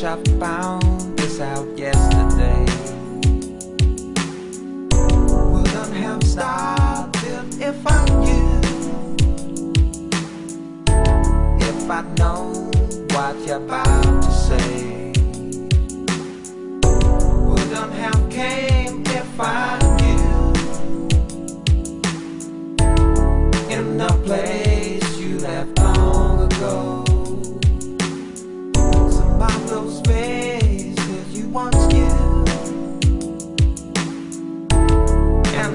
wish I found this out yesterday. Wouldn't have started if I knew? If I'd known what you're about to say. Wouldn't have came if I knew? In the place you left long ago.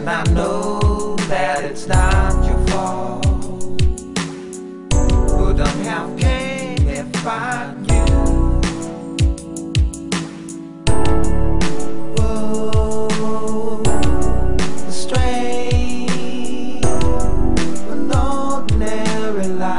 and I know that it's not your fault. Wouldn't have came if I knew. Whoa, strange, strain, an ordinary life.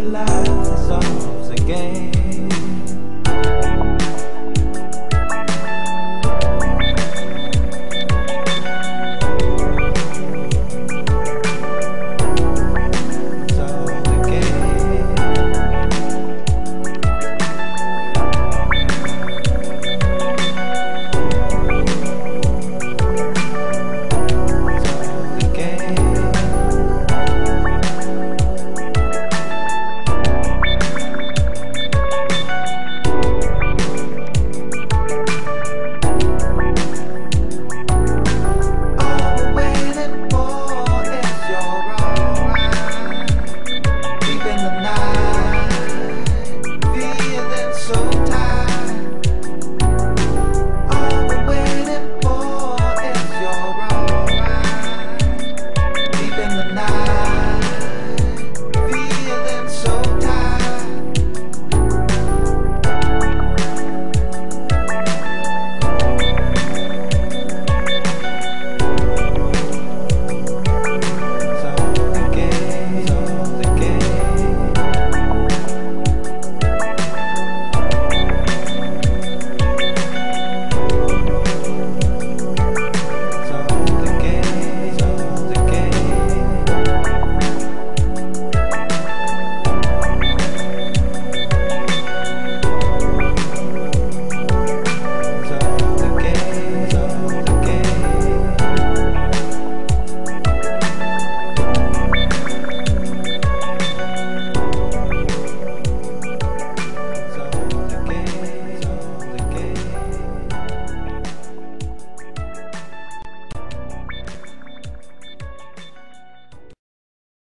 every life is always a game.